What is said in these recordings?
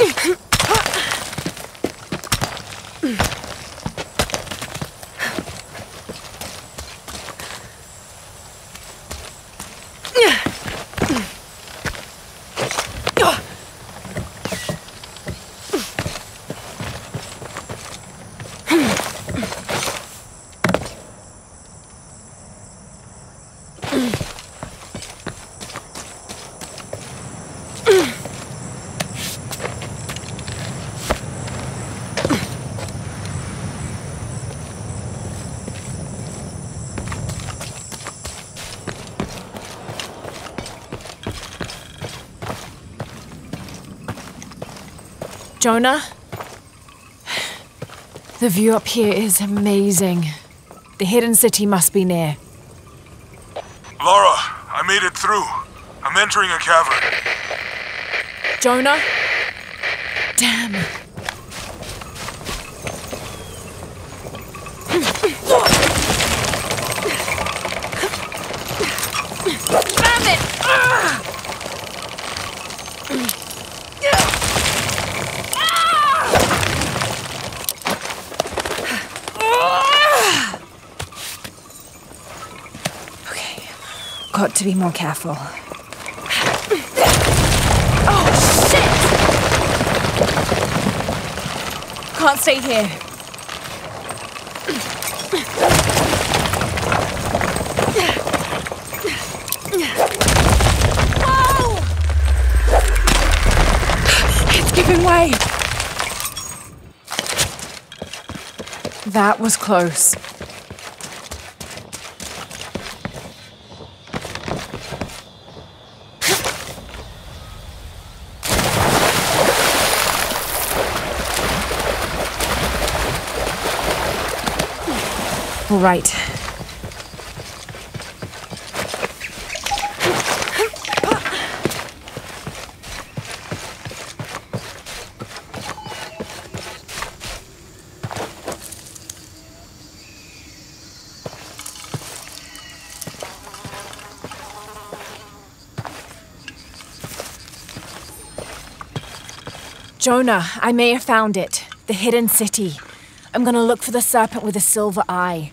えっ? Jonah? The view up here is amazing. The hidden city must be near. Lara, I made it through. I'm entering a cavern. Jonah? Damn. Damn it! Ah! Okay, got to be more careful. Oh, shit! Can't stay here. Oh! It's giving way. That was close. Right. Jonah, I may have found it. The hidden city. I'm gonna look for the serpent with a silver eye.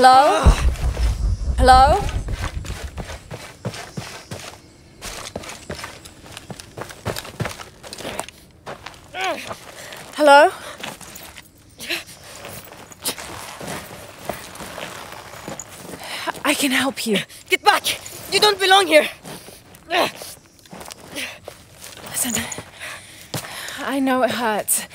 Hello? Hello? Hello? I can help you. Get back! You don't belong here! Listen, I know it hurts,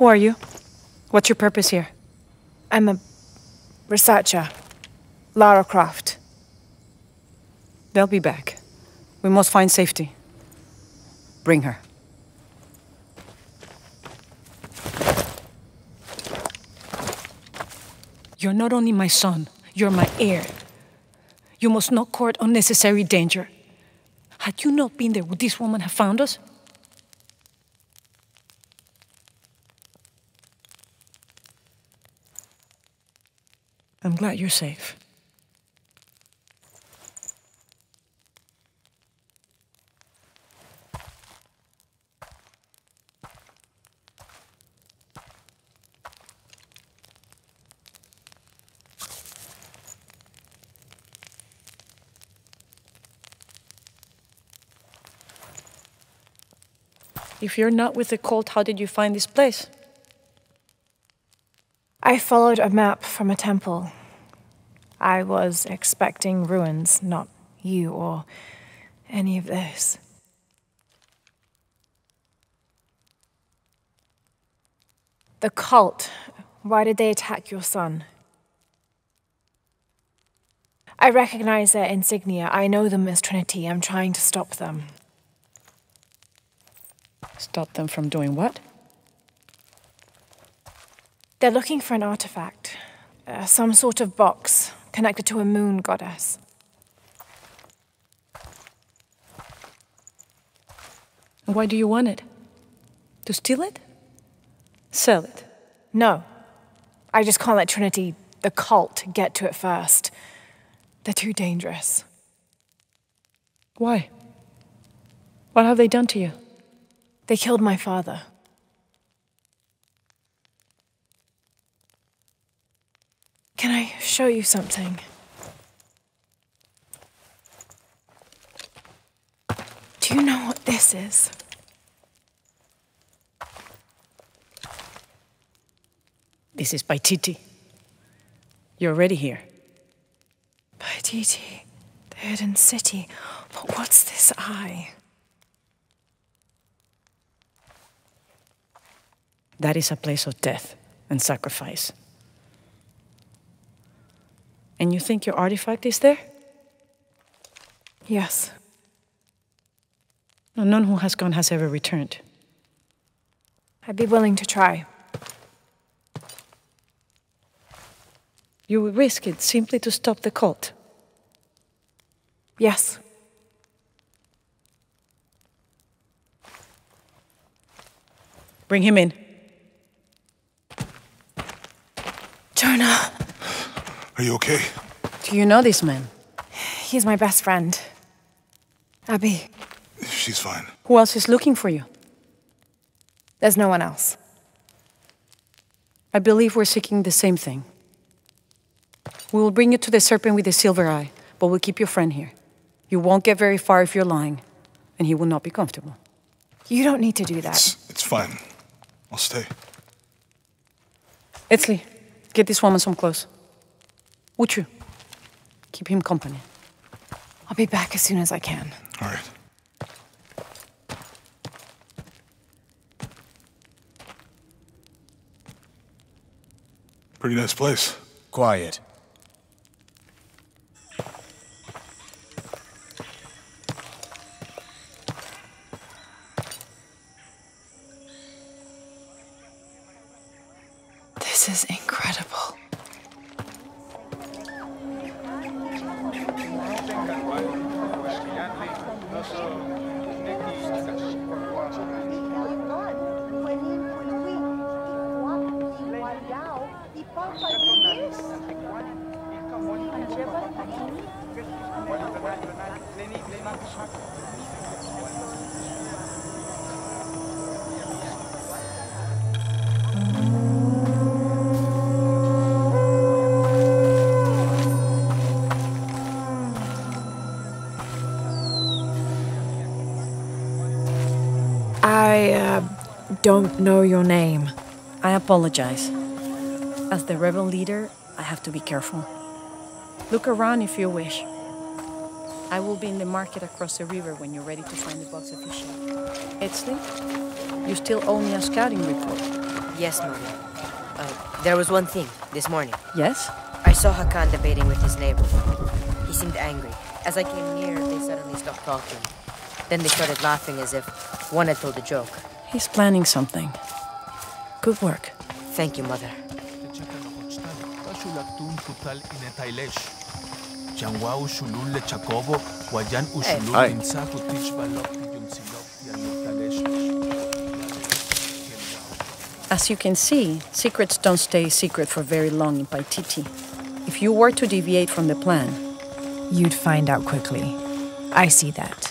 Who are you? What's your purpose here? I'm a researcher. Lara Croft. They'll be back. We must find safety. Bring her. You're not only my son, you're my heir. You must not court unnecessary danger. Had you not been there, would this woman have found us? I'm glad you're safe. If you're not with the cult, how did you find this place? I followed a map from a temple. I was expecting ruins, not you or any of this. The cult. Why did they attack your son? I recognize their insignia. I know them as Trinity. I'm trying to stop them. Stop them from doing what? They're looking for an artifact. Uh, some sort of box connected to a moon goddess. Why do you want it? To steal it? Sell it? No. I just can't let Trinity, the cult, get to it first. They're too dangerous. Why? What have they done to you? They killed my father. Can I show you something? Do you know what this is? This is Paititi. You're already here. Paititi, the hidden city. But what's this eye? That is a place of death and sacrifice. And you think your artifact is there? Yes. No, none who has gone has ever returned. I'd be willing to try. You would risk it simply to stop the cult. Yes. Bring him in. Jonah, Are you okay? Do you know this man? he's my best friend. Abby, She's fine. Who else is looking for you? there's no one else. I believe we're seeking the same thing. We will bring you to the serpent with the silver eye, but we'll keep your friend here. You won't get very far if you're lying, and he will not be comfortable. You don't need to do that. It's, it's fine. I'll stay. Etzli, get this woman some clothes. Uchu, keep him company. I'll be back as soon as I can. All right. Pretty nice place. Quiet. Don't know your name. I apologize. As the rebel leader, I have to be careful. Look around if you wish. I will be in the market across the river when you're ready to find the box of fish. Etzli, you still owe me a scouting report. Yes, Mama. Uh, there was one thing this morning. Yes? I saw Hakan debating with his neighbor. He seemed angry. As I came near, they suddenly stopped talking. Then they started laughing as if one had told a joke. He's planning something. Good work. Thank you, Mother. Te czeka na pocztę. Kasiu, jak Lotal inetailesh. Janwa ushulul le chakobo, wayan ushulul Ay. insaku tishbalok tiyunsilok tiyanotalesh. As you can see, secrets don't stay secret for very long in Paititi. If you were to deviate from the plan, You'd find out quickly. I see that.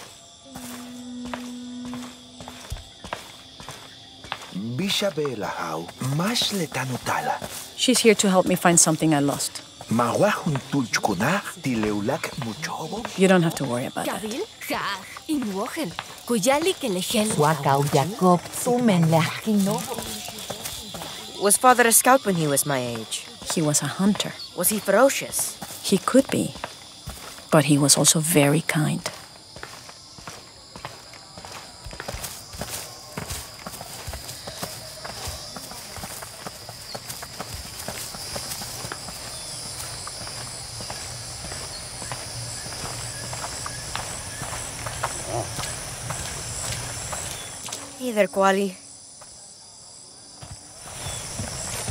She's here to help me find something I lost. Mawahun tulchkuna, tileulak muchobo. You don't have to worry about that. Gabil, ja, in wochen. Kujali ke lehen. Wakau Jacob sumen lehkino. Was father a scout when he was my age? He was a hunter. Was he ferocious? He could be. But he was also very kind. There, Kuali.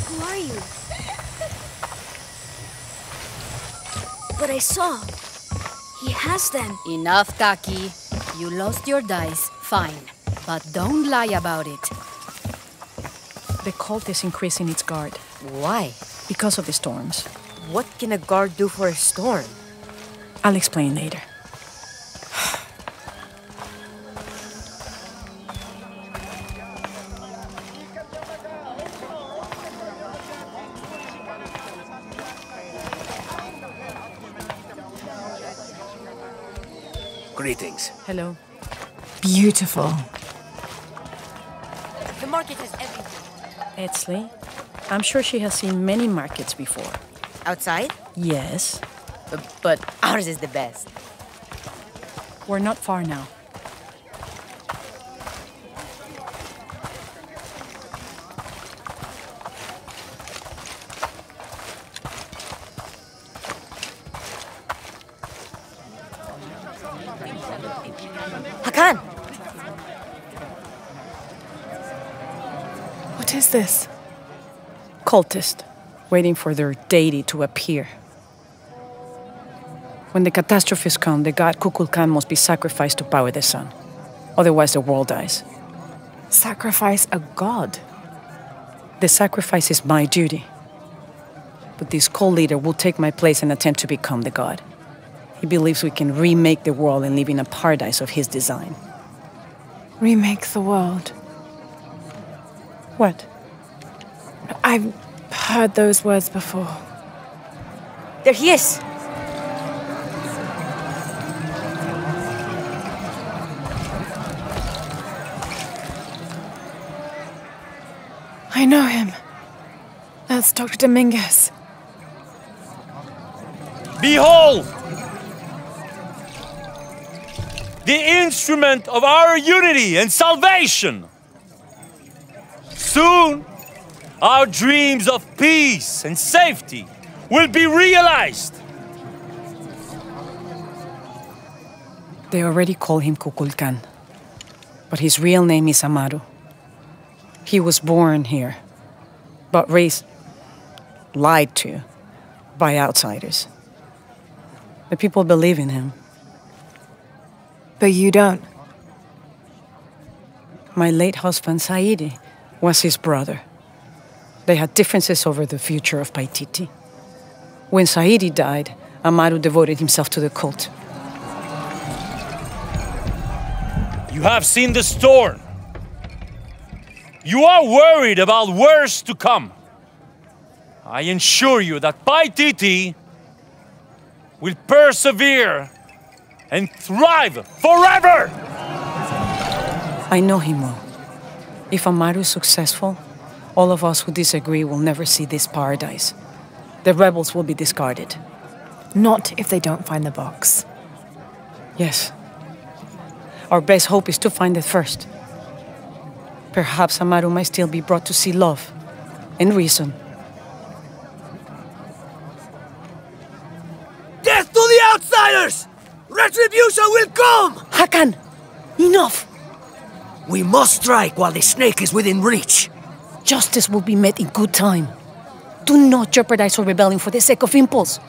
Who are you? But I saw. He has them. Enough, Taki. You lost your dice, fine. But don't lie about it. The cult is increasing its guard Why? because of the storms. What can a guard do for a storm? I'll explain later. Beautiful. The market has everything. Etzli. I'm sure she has seen many markets before. Outside? Yes. But, but ours is the best. We're not far now. Hakan! Is this? Cultist, waiting for their deity to appear. When the catastrophes come, the god Kukulkan must be sacrificed to power the sun. Otherwise, the world dies. Sacrifice a god. The sacrifice is my duty. But this cult leader will take my place and attempt to become the god. He believes we can remake the world and live in a paradise of his design. Remake the world. What? I've heard those words before. There he is! I know him. That's Dr. Dominguez. Behold! The instrument of our unity and salvation! Soon, our dreams of peace and safety will be realized. They already call him Kukulkan. But his real name is Amaru. He was born here, but raised, lied to, by outsiders. The people believe in him. But you don't. My late husband, Saidi, was his brother. They had differences over the future of Paititi. When Saidi died, Amaru devoted himself to the cult. You have seen the storm. You are worried about worse to come. I assure you that Paititi will persevere and thrive forever! I know him well. If Amaru is successful, all of us who disagree will never see this paradise. The rebels will be discarded. Not if they don't find the box. Yes. Our best hope is to find it first. Perhaps Amaru might still be brought to see love and reason. Death to the outsiders! Retribution will come! Hakan! Enough! We must strike while the snake is within reach. Justice will be met in good time. Do not jeopardize our rebellion for the sake of impulse.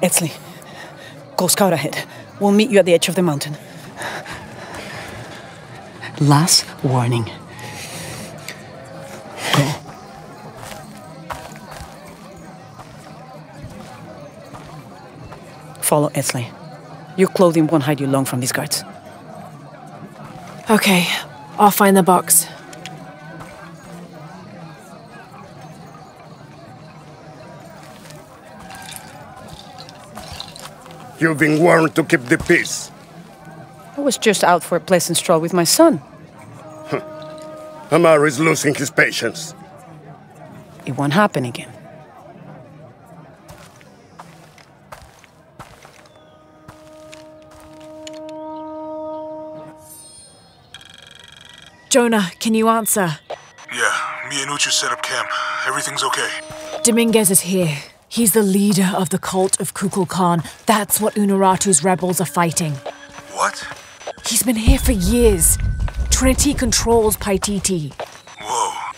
Etzli, go scout ahead. We'll meet you at the edge of the mountain. Last warning. Follow Etzli. Your clothing won't hide you long from these guards. Okay, I'll find the box. You've been warned to keep the peace. I was just out for a pleasant stroll with my son. Amar is losing his patience. It won't happen again. Jonah, can you answer? Yeah, me and Uchu set up camp. Everything's okay. Dominguez is here. He's the leader of the cult of Kukulkan. That's what Unuratu's rebels are fighting. What? He's been here for years. Trinity controls Paititi. Whoa.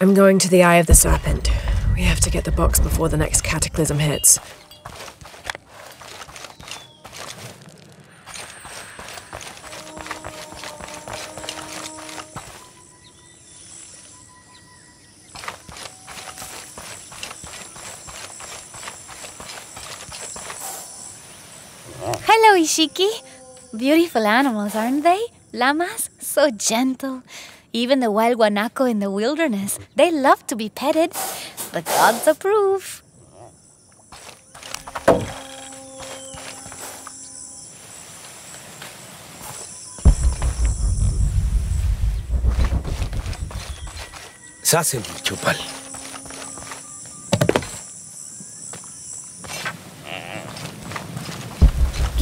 I'm going to the Eye of the Serpent. We have to get the box before the next cataclysm hits. Ishiki. Beautiful animals, aren't they? Llamas? So gentle. Even the wild guanaco in the wilderness. They love to be petted. The gods approve. Sase chupal.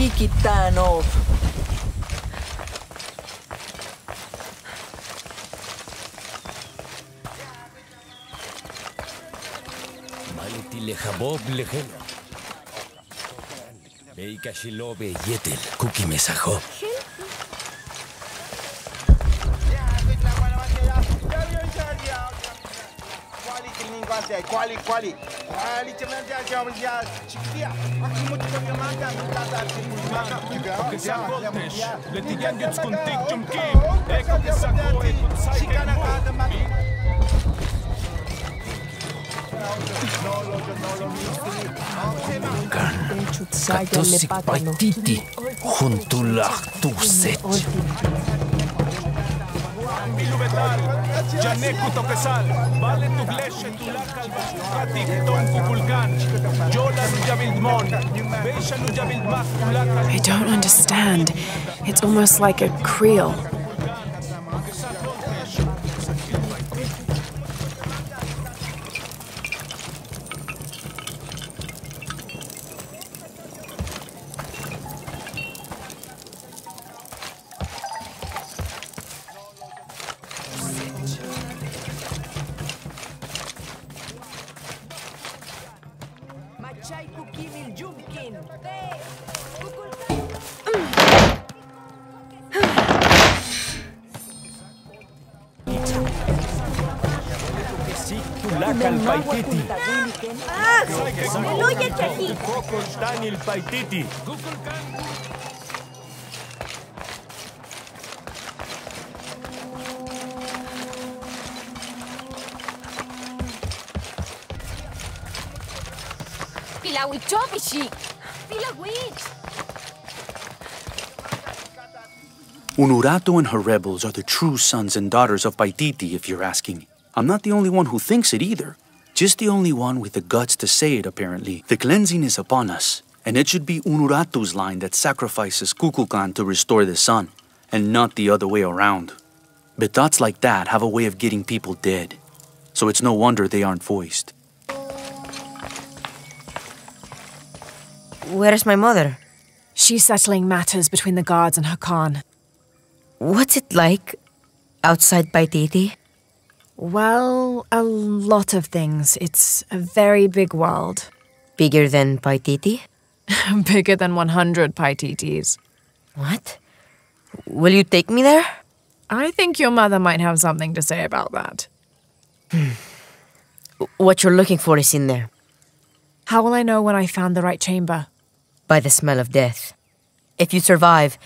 Kikitanov. Lejabob Lejena. Beikashilobe Yetel Kukimesajo. Quali, quali, quali. Bukan katosik paititi, tu tuset. Gleshe tu lakal katik ton kukulkan. Jola nu javildmon, beisha nu javildmak tu. I don't understand. It's almost like a creole. Kokonstanil paititi. Pilawichovishi. Pilawich. Unuratu and her rebels are the true sons and daughters of Paititi, if you're asking. I'm not the only one who thinks it either. Just the only one with the guts to say it, apparently. The cleansing is upon us, and it should be Unuratu's line that sacrifices Kukulkan to restore the sun, and not the other way around. But thoughts like that have a way of getting people dead, so it's no wonder they aren't voiced. Where's my mother? She's settling matters between the guards and Hakan. What's it like outside Paititi? Well, a lot of things. It's a very big world. Bigger than Paititi? Bigger than 100 Paititis. What? Will you take me there? I think your mother might have something to say about that. What you're looking for is in there. How will I know when I found the right chamber? By the smell of death. If you survive,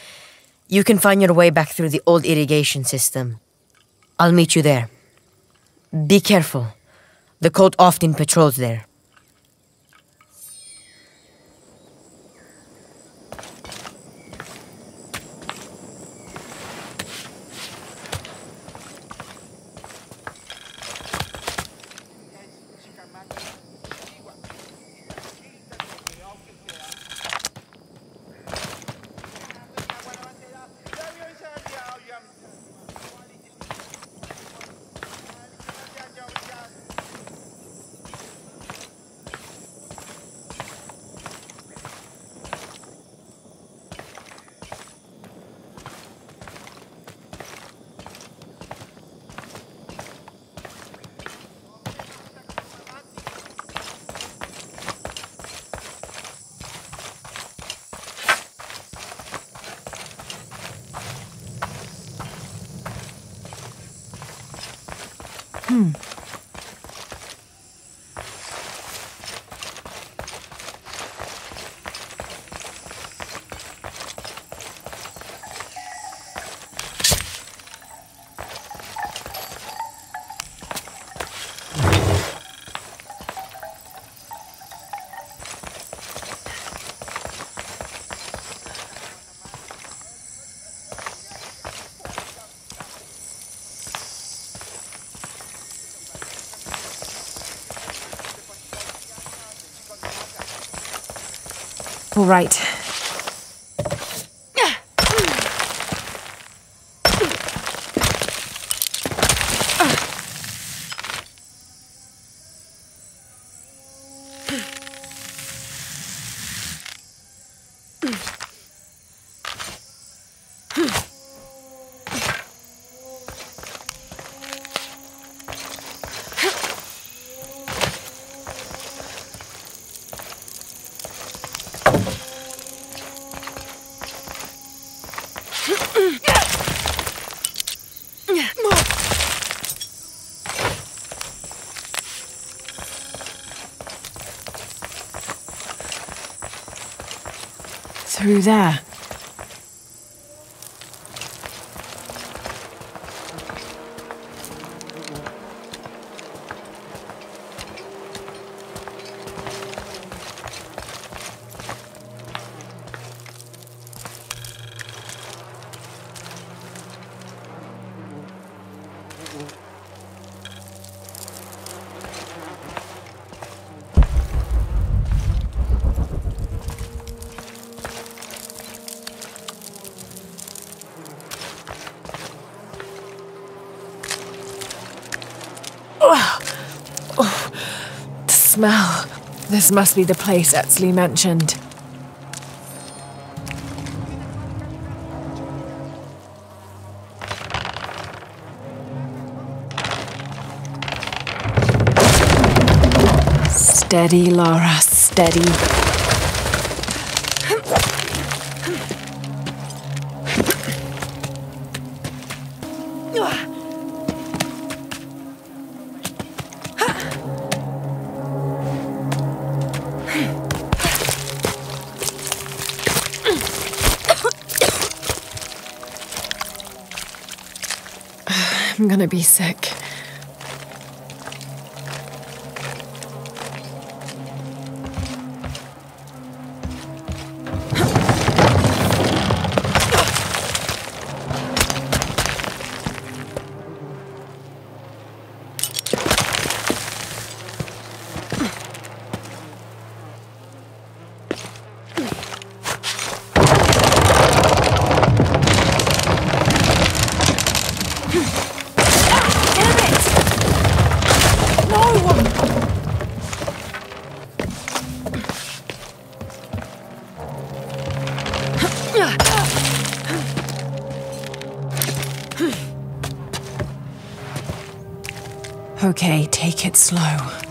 you can find your way back through the old irrigation system. I'll meet you there. Be careful. The cult often patrols there. Hmm. Right. Through there. This must be the place Etzli mentioned. Steady, Lara, steady. Gonna be sick. Take it slow.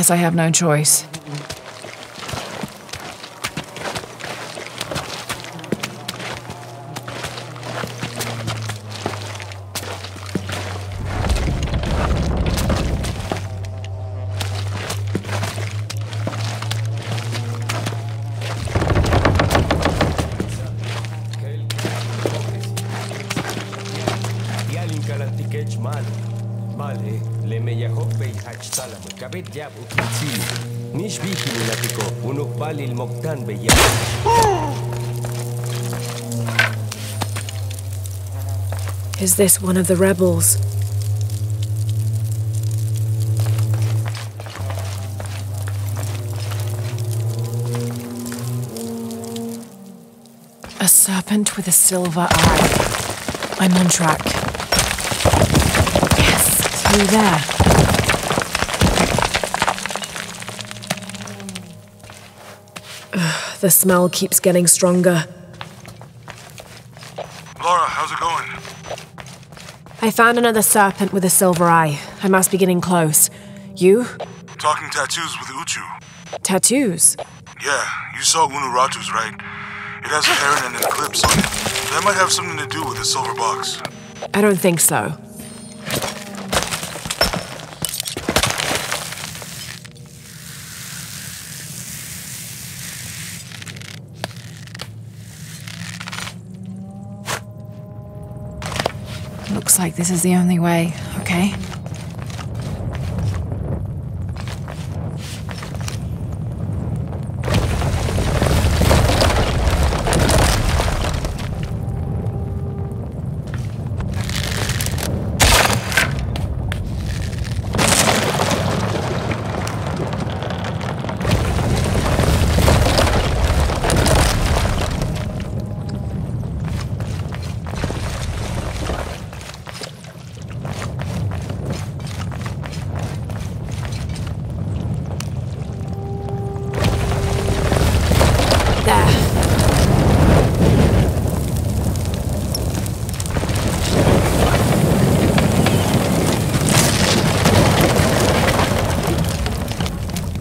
Guess I have no choice. Is this one of the rebels? A serpent with a silver eye. I'm on track. Yes, through there. The smell keeps getting stronger. Lara, how's it going? I found another serpent with a silver eye. I must be getting close. You? Talking tattoos with Uchu. Tattoos? Yeah, you saw Unuratu's, right? It has a heron and an eclipse on it. That might have something to do with the silver box. I don't think so. Looks like this is the only way, okay?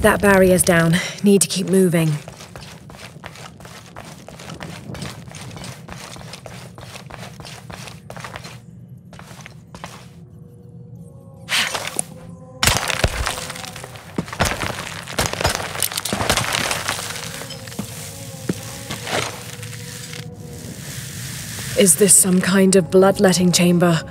That barrier's down. Need to keep moving. Is this some kind of bloodletting chamber?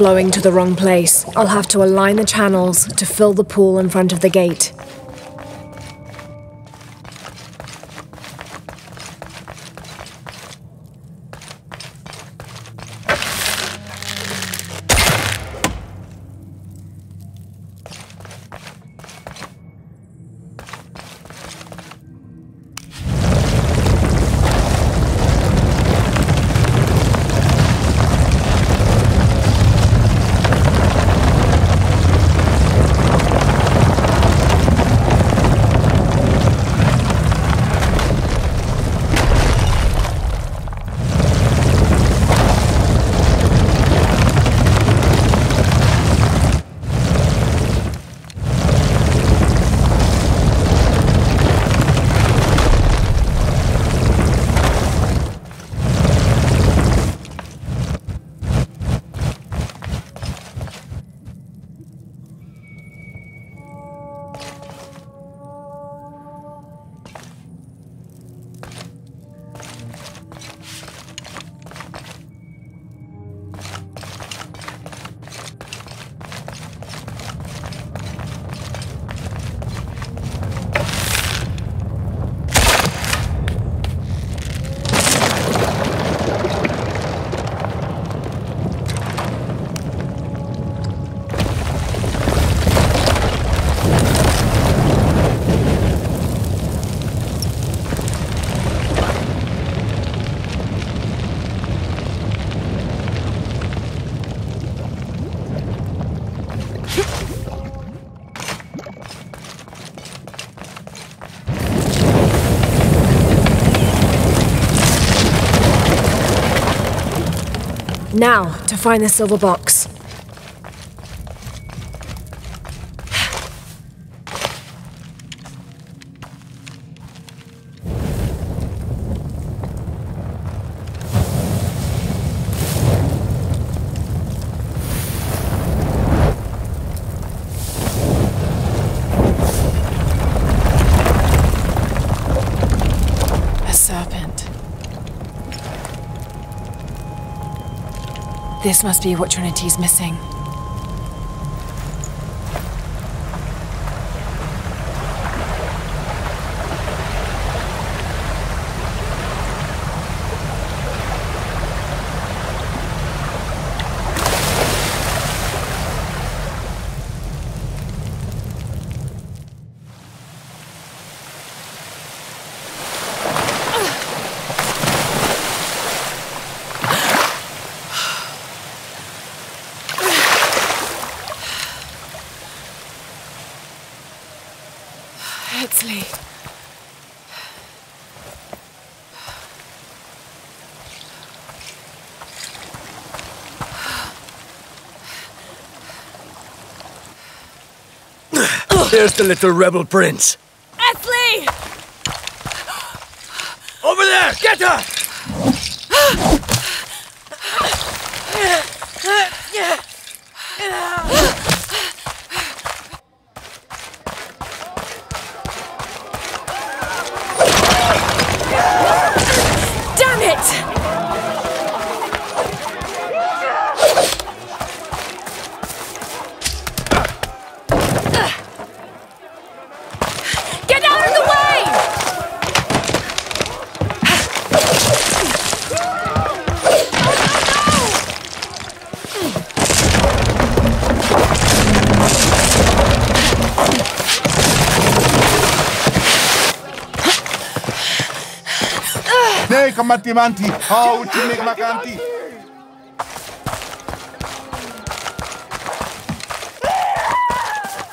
Flowing to the wrong place. I'll have to align the channels to fill the pool in front of the gate. Now, to find the silver box. This must be what Trinity's missing. There's the little rebel prince. Etzli! Over there! Get her! Weka matimanti au uchimike makanti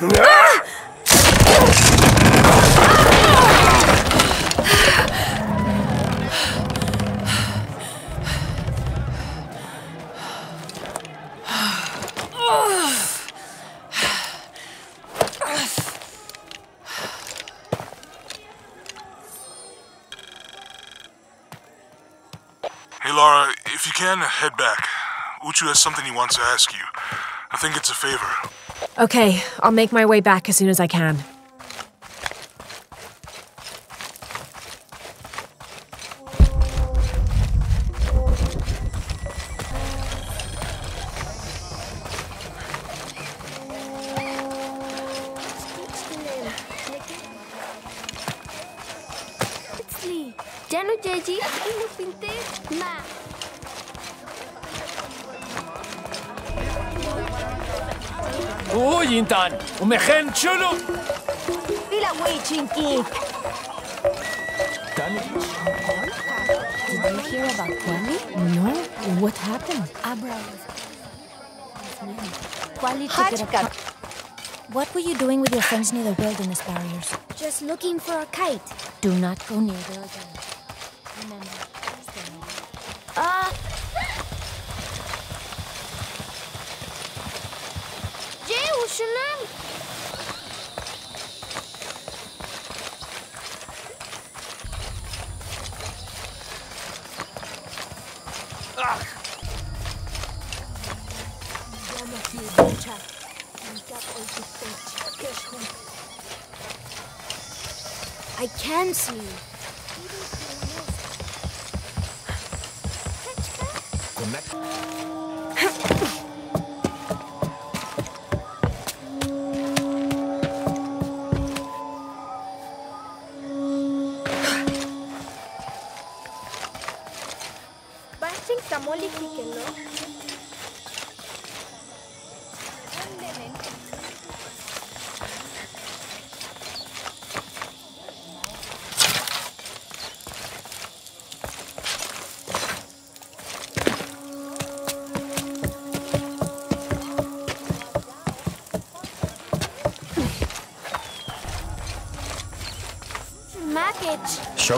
Ah! Uchu has something he wants to ask you. I think it's a favor. Okay, I'll make my way back as soon as I can. Intan! Umehen chulo! Ila way chinky. Did you hear about Kwali? No? What happened? Abra Quali took it apart. What were you doing with your friends near the wilderness barriers? Just looking for a kite. Do not go near there again. Remember, stay away. Ah. Jay, usunan. Ah. I can see.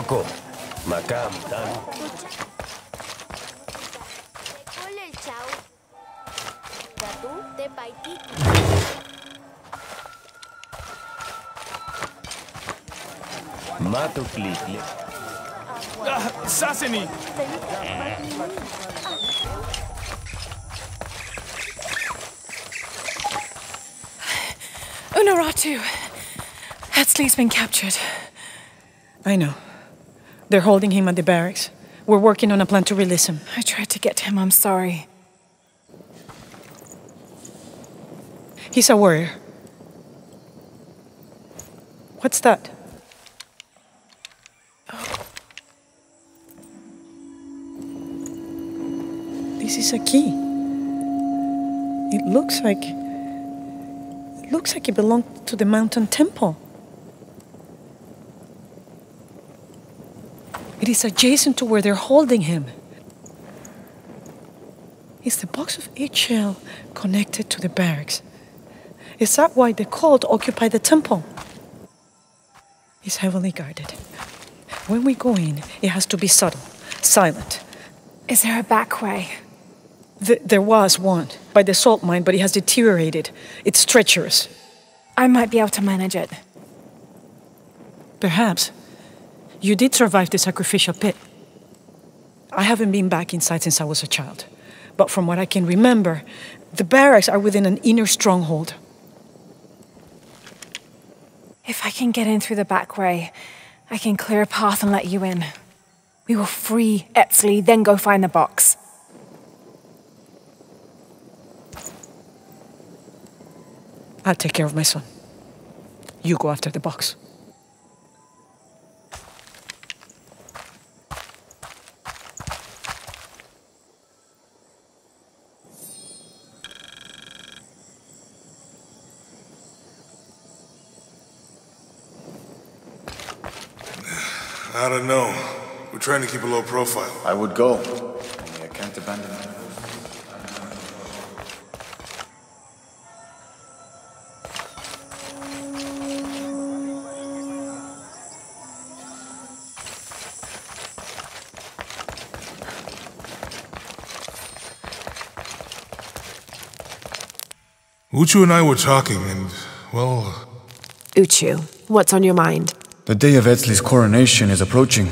Makich. Shoko. Macam, Dan. Ole el chao. Gatu te paiti. Mato klik. Ah, Saseni! Unuratu! Etzli's been captured. I know. They're holding him at the barracks. We're working on a plan to release him. I tried to get to him, I'm sorry. He's a warrior. What's that? This is a key. It looks like. It looks like it belonged to the mountain temple. Is adjacent to where they're holding him. Is the box of Ix Chel connected to the barracks? Is that why the cult occupied the temple? It's heavily guarded. When we go in, it has to be subtle, silent. Is there a back way? Th- there was one by the salt mine, but it has deteriorated. It's treacherous. I might be able to manage it. Perhaps. You did survive the sacrificial pit. I haven't been back inside since I was a child. But from what I can remember, the barracks are within an inner stronghold. If I can get in through the back way, I can clear a path and let you in. We will free Etzli, then go find the box. I'll take care of my son. You go after the box. I don't know. We're trying to keep a low profile. I would go. Only I can't abandon it. Uchu and I were talking, and, well, Uchu, what's on your mind? The day of Etzli's coronation is approaching.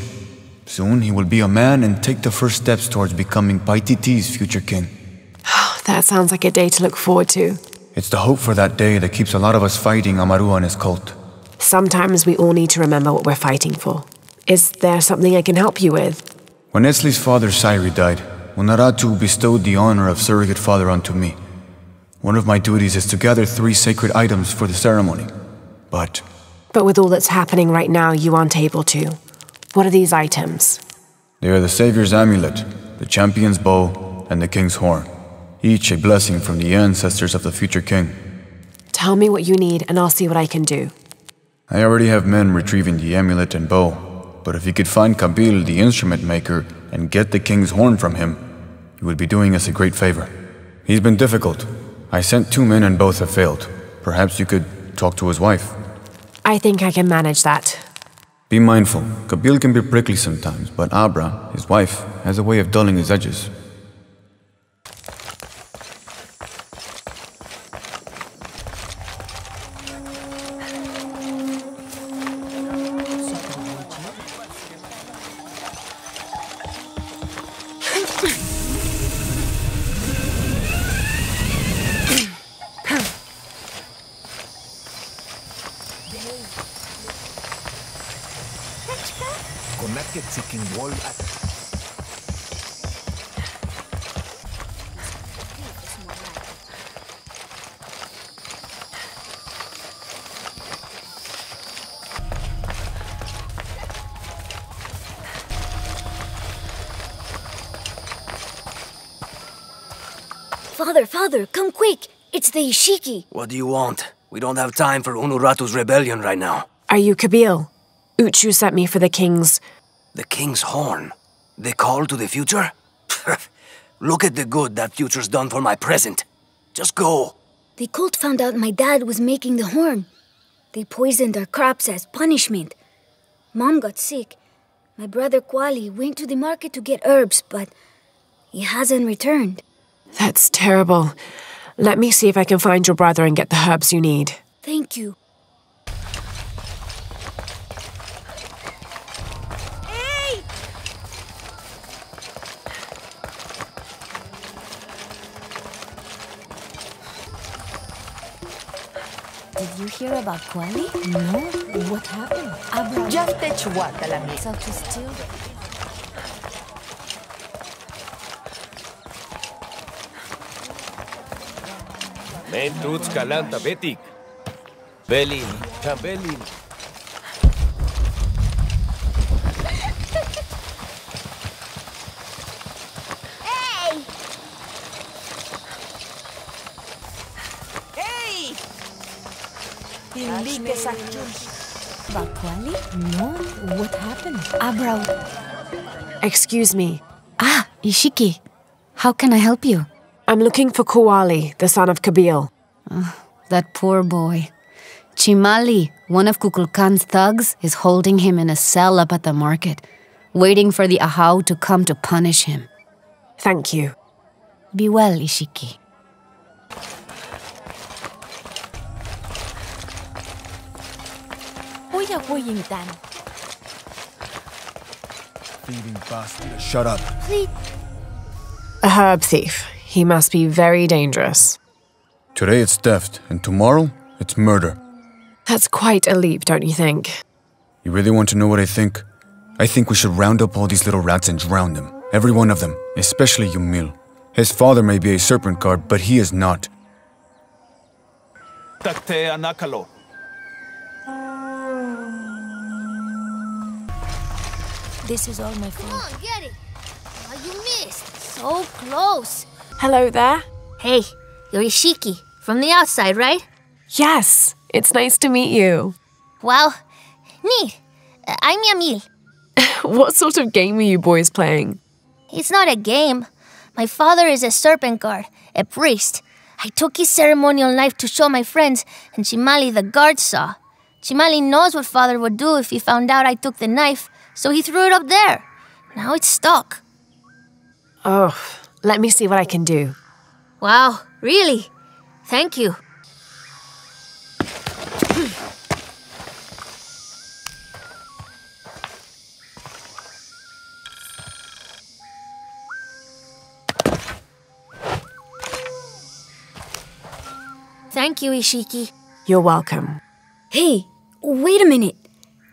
Soon he will be a man and take the first steps towards becoming Paititi's future king. Oh, That sounds like a day to look forward to. It's the hope for that day that keeps a lot of us fighting Amaru and his cult. Sometimes we all need to remember what we're fighting for. Is there something I can help you with? When Etzli's father Sairi died, Unuratu bestowed the honor of surrogate father onto me. One of my duties is to gather three sacred items for the ceremony. But But with all that's happening right now, you aren't able to. What are these items? They are the Savior's amulet, the champion's bow, and the king's horn, each a blessing from the ancestors of the future king. Tell me what you need, and I'll see what I can do. I already have men retrieving the amulet and bow, but if you could find Kabil, the instrument maker, and get the king's horn from him, you would be doing us a great favor. He's been difficult. I sent two men and both have failed. Perhaps you could talk to his wife. I think I can manage that. Be mindful. Kabil can be prickly sometimes, but Abra, his wife, has a way of dulling his edges. The Ishiki. What do you want? We don't have time for Unuratu's rebellion right now. Are you Kabil? Uchu sent me for the king's. The king's horn? The call to the future? Look at the good that future's done for my present. Just go. The cult found out my dad was making the horn. They poisoned our crops as punishment. Mom got sick. My brother Kwali went to the market to get herbs, but he hasn't returned. That's terrible. Let me see if I can find your brother and get the herbs you need. Thank you. Hey! Did you hear about Kwali? No. What happened? Abra. Just the chuata la mía. So to steal Men tuts kalanta betik. Belin, tabelin. Hey! Hey! Hindi ka About Kwali? No. What happened? Abra. Excuse me. Ah, Ishiki. How can I help you? I'm looking for Kuwali, the son of Kabil. Ah, that poor boy. Chimali, one of Kukulkan's thugs, is holding him in a cell up at the market, waiting for the Ahau to come to punish him. Thank you. Be well, Ishiki. Huya huyintan. Thieving bastard. Shut up. Please. A herb thief. He must be very dangerous. Today it's theft, and tomorrow it's murder. That's quite a leap, don't you think? You really want to know what I think? I think we should round up all these little rats and drown them. Every one of them, especially Yumil. His father may be a serpent guard, but he is not. Takte Anakalo. This is all my fault. Come on, get it. Oh, you missed. So close. Hello there. Hey, you're Ishiki. From the outside, right? Yes, it's nice to meet you. Well, Neat. Uh, I'm Yamil. what sort of game are you boys playing? It's not a game. My father is a serpent guard, a priest. I took his ceremonial knife to show my friends, and Chimali the guard saw. Chimali knows what father would do if he found out I took the knife, so he threw it up there. Now it's stuck. Oh, let me see what I can do. Wow, really? Thank you. Thank you, Ishiki. You're welcome. Hey, wait a minute.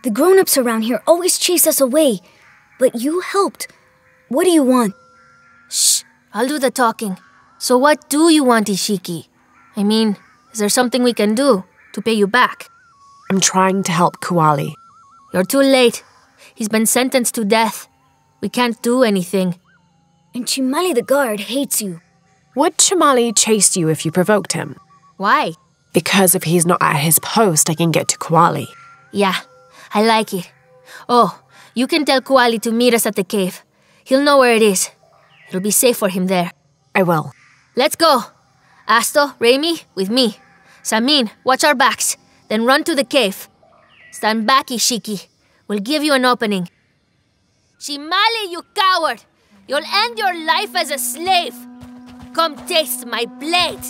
The grown ups around here always chase us away, but you helped. What do you want? Shh, I'll do the talking. So, what do you want, Ishiki? I mean, is there something we can do to pay you back? I'm trying to help Kuwali. You're too late. He's been sentenced to death. We can't do anything. And Chimali the guard hates you. Would Chimali chase you if you provoked him? Why? Because if he's not at his post, I can get to Kuali. Yeah, I like it. Oh, you can tell Kuali to meet us at the cave. He'll know where it is. It'll be safe for him there. I will. Let's go. Asto, Raimi, with me. Samin, watch our backs. Then run to the cave. Stand back, Ishiki. We'll give you an opening. Chimali, you coward! You'll end your life as a slave. Come taste my blade.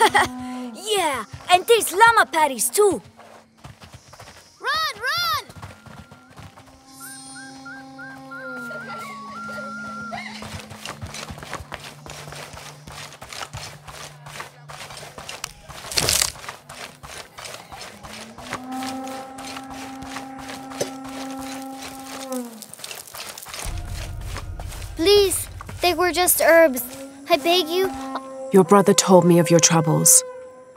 yeah, and taste llama patties too. Please, they were just herbs. I beg you. Your brother told me of your troubles.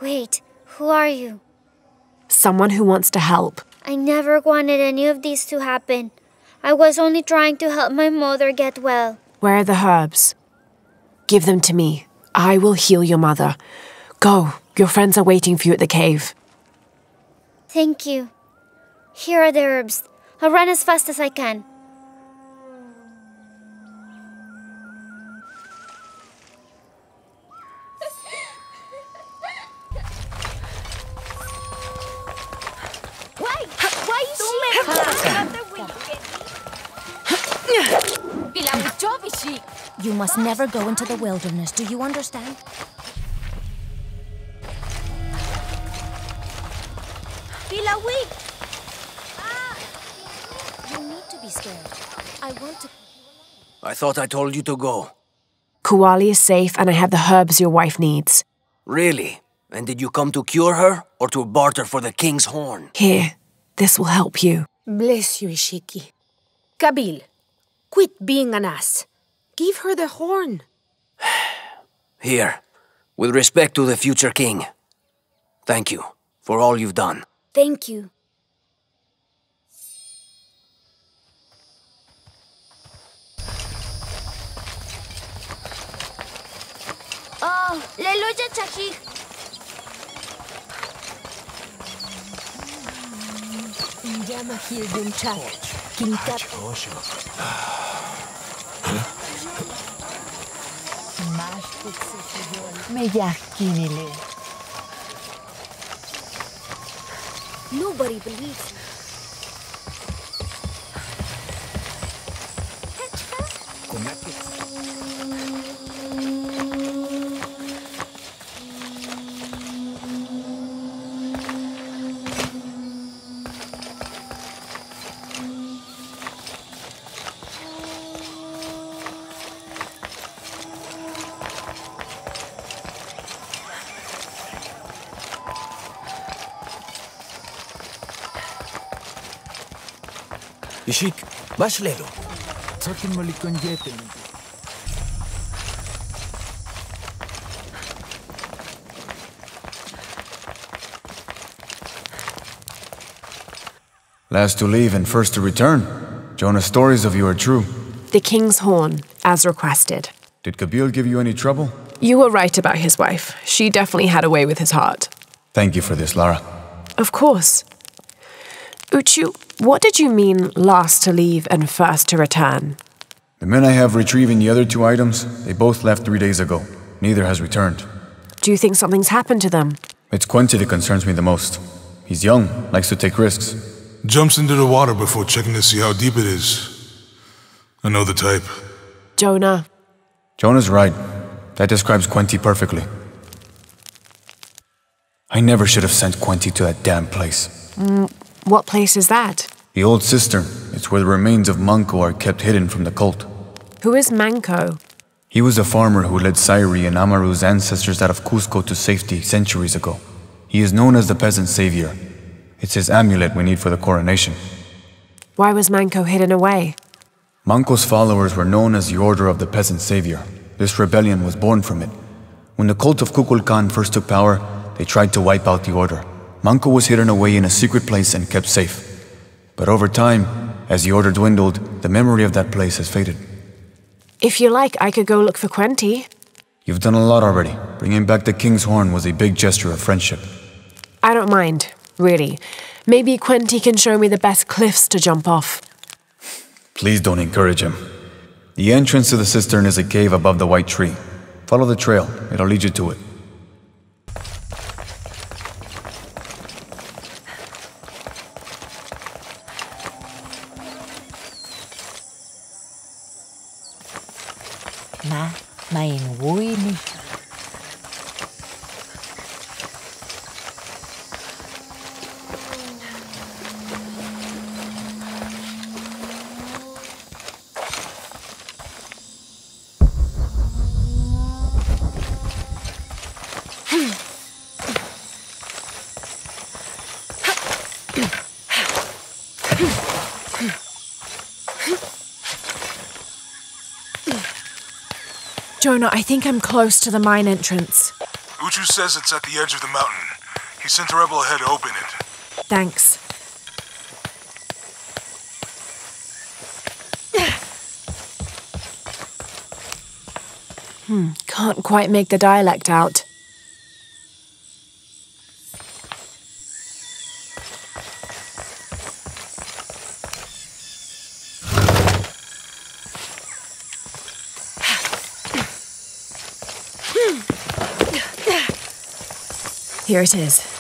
Wait, who are you? Someone who wants to help. I never wanted any of these to happen. I was only trying to help my mother get well. Where are the herbs? Give them to me. I will heal your mother. Go. Your friends are waiting for you at the cave. Thank you. Here are the herbs. I'll run as fast as I can. She? You must never go into the wilderness, do you understand? Pilawi! Ah! You need to be scared. I want to. I thought I told you to go. Kuali is safe, and I have the herbs your wife needs. Really? And did you come to cure her, or to barter for the king's horn? Here, this will help you. Bless you, Ishiki. Kabil, quit being an ass. Give her the horn. Here, with respect to the future king. Thank you for all you've done. Thank you. Oh, Leluja Chaki. Llama Quinta. Με γιαχκίνηλε. Nobody believes me. Ishik, baş lelo. Sakin malikon yetin. Last to leave and first to return. Jonah's stories of you are true. The king's horn, as requested. Did Kabil give you any trouble? You were right about his wife. She definitely had a way with his heart. Thank you for this, Lara. Of course. Uchu, what did you mean last to leave and first to return? The men I have retrieving the other two items, they both left three days ago. Neither has returned. Do you think something's happened to them? It's Quincy that concerns me the most. He's young, likes to take risks. Jumps into the water before checking to see how deep it is. I know the type. Jonah. Jonah's right. That describes Quenti perfectly. I never should have sent Quenti to that damn place. Mm, what place is that? The old cistern. It's where the remains of Manco are kept hidden from the cult. Who is Manco? He was a farmer who led Sairi and Amaru's ancestors out of Cusco to safety centuries ago. He is known as the peasant savior. It's his amulet we need for the coronation. Why was Manco hidden away? Manco's followers were known as the Order of the Peasant Savior. This rebellion was born from it. When the cult of Kukulkan first took power, they tried to wipe out the order. Manco was hidden away in a secret place and kept safe. But over time, As the Order dwindled, the memory of that place has faded. If you like, I could go look for Quenti. You've done a lot already. Bringing back the King's Horn was a big gesture of friendship. I don't mind, really. Maybe Quenti can show me the best cliffs to jump off. Please don't encourage him. The entrance to the cistern is a cave above the white tree. Follow the trail, it'll lead you to it. Think I'm close to the mine entrance. Uchu says it's at the edge of the mountain. He sent a rebel ahead to open it. Thanks. Hmm, can't quite make the dialect out. Here it is.